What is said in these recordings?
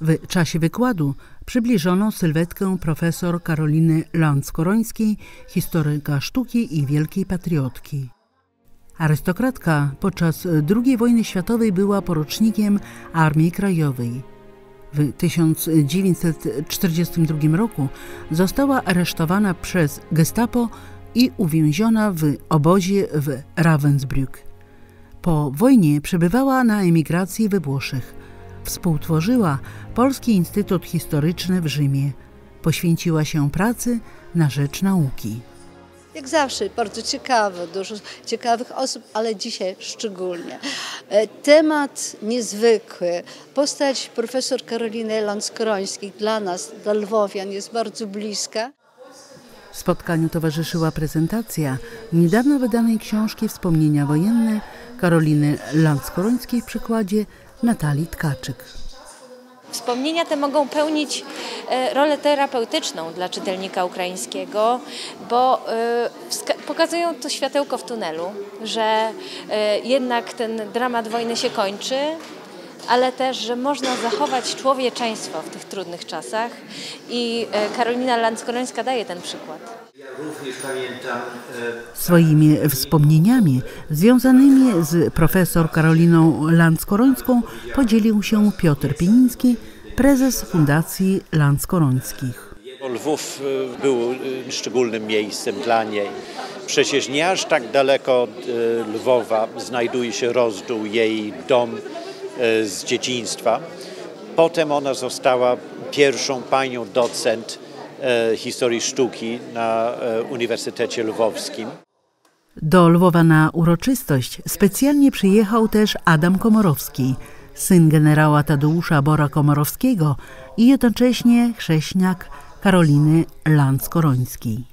W czasie wykładu przybliżono sylwetkę profesor Karoliny Lanckorońskiej, historyka sztuki i wielkiej patriotki. Arystokratka podczas II wojny światowej była porucznikiem Armii Krajowej. W 1942 roku została aresztowana przez gestapo i uwięziona w obozie w Ravensbrück. Po wojnie przebywała na emigracji we Włoszech. Współtworzyła Polski Instytut Historyczny w Rzymie. Poświęciła się pracy na rzecz nauki. Jak zawsze, bardzo ciekawe, dużo ciekawych osób, ale dzisiaj szczególnie. E, temat niezwykły. Postać profesor Karoliny Lanskorońskiej dla nas, dla Lwowian, jest bardzo bliska. Spotkaniu towarzyszyła prezentacja niedawno wydanej książki Wspomnienia wojenne Karoliny Lanskorońskiej w przykładzie Natalii Tkaczyk. Wspomnienia te mogą pełnić e, rolę terapeutyczną dla czytelnika ukraińskiego, bo e, pokazują to światełko w tunelu, że e, jednak ten dramat wojny się kończy, ale też, że można zachować człowieczeństwo w tych trudnych czasach i Karolina Lanskorońska daje ten przykład. Ja również pamiętam swoimi wspomnieniami związanymi z profesor Karoliną Lanskorońską podzielił się Piotr Pieniński, prezes Fundacji Lanskorońskich. Lwów e, był e, szczególnym miejscem dla niej. Przecież nie aż tak daleko od e, Lwowa znajduje się rozdół jej dom z dzieciństwa. Potem ona została pierwszą panią docent historii sztuki na Uniwersytecie Lwowskim. Do Lwowa na uroczystość specjalnie przyjechał też Adam Komorowski, syn generała Tadeusza Bora Komorowskiego i jednocześnie chrześniak Karoliny Lanckorońskiej.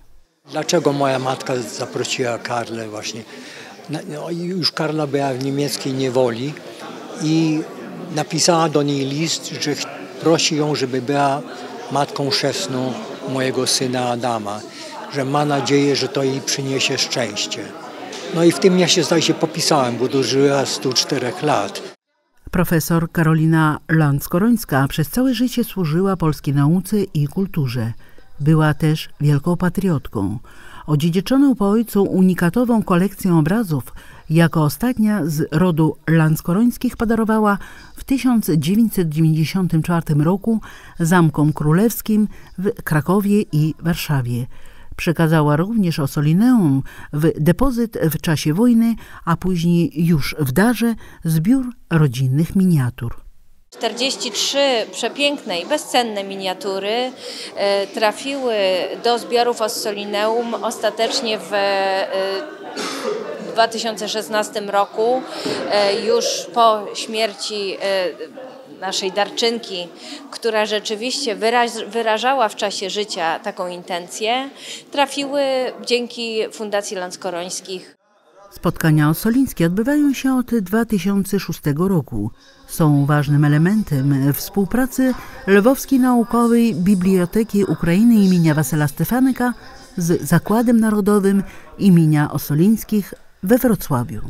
Dlaczego moja matka zaprosiła Karlę właśnie? No, już Karla była w niemieckiej niewoli i napisała do niej list, że prosi ją, żeby była matką chrzestną mojego syna Adama, że ma nadzieję, że to jej przyniesie szczęście. No i w tym ja się zdaje się popisałem, bo dożyła 104 lat. Profesor Karolina Lanckorońska przez całe życie służyła polskiej nauce i kulturze. Była też wielką patriotką. Odziedziczoną po ojcu unikatową kolekcję obrazów, jako ostatnia z rodu Lanskorońskich podarowała w 1994 roku zamkom królewskim w Krakowie i Warszawie. Przekazała również Osolineum w depozyt w czasie wojny, a później już w darze zbiór rodzinnych miniatur. 43 przepiękne i bezcenne miniatury e, trafiły do zbiorów Ossolineum ostatecznie w 2016 e, roku, e, już po śmierci naszej darczynki, która rzeczywiście wyrażała w czasie życia taką intencję, trafiły dzięki Fundacji Lanskorońskich. Spotkania osolińskie odbywają się od 2006 roku. Są ważnym elementem współpracy Lwowskiej Naukowej Biblioteki Ukrainy imienia Wasyla Stefanika z Zakładem Narodowym imienia Osolińskich we Wrocławiu.